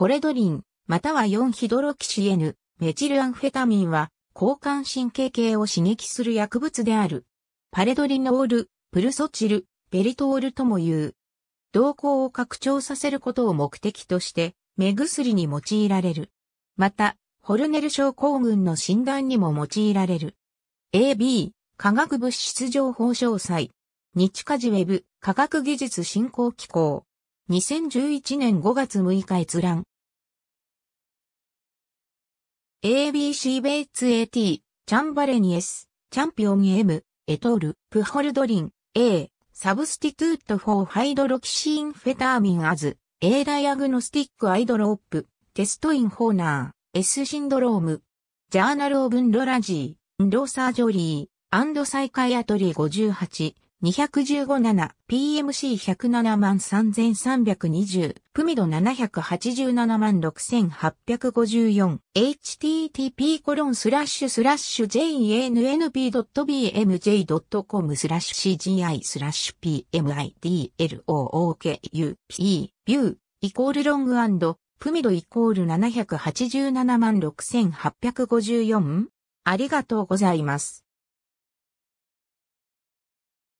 ホレドリン、または4ヒドロキシエヌ、メチルアンフェタミンは、交感神経系を刺激する薬物である。パレドリノール、プルソチル、ベリトールとも言う。動向を拡張させることを目的として、目薬に用いられる。また、ホルネル症候群の診断にも用いられる。AB、化学物質情報詳細。日課ジウェブ、科学技術振興機構。2011年5月6日閲覧。ABC ベイツ AT、チャンバレニエス、チャンピオン M、エトール、プホルドリン、A、サブスティトゥートフォーハイドロキシンフェターミンアズ、A ダイアグノスティックアイドロープ、テストインホーナー、S シンドローム、ジャーナルオブンドラジー、ンドサージョリー、アンドサイカイアトリー58、215-7、PMC107 万3320、プミド787万6854、http コロンスラッシュスラッシュ jannp.bmj.com スラッシュ cgi スラッシュ pmidlooku, e, view, イコールロングプミドイコール787万6854ありがとうございます。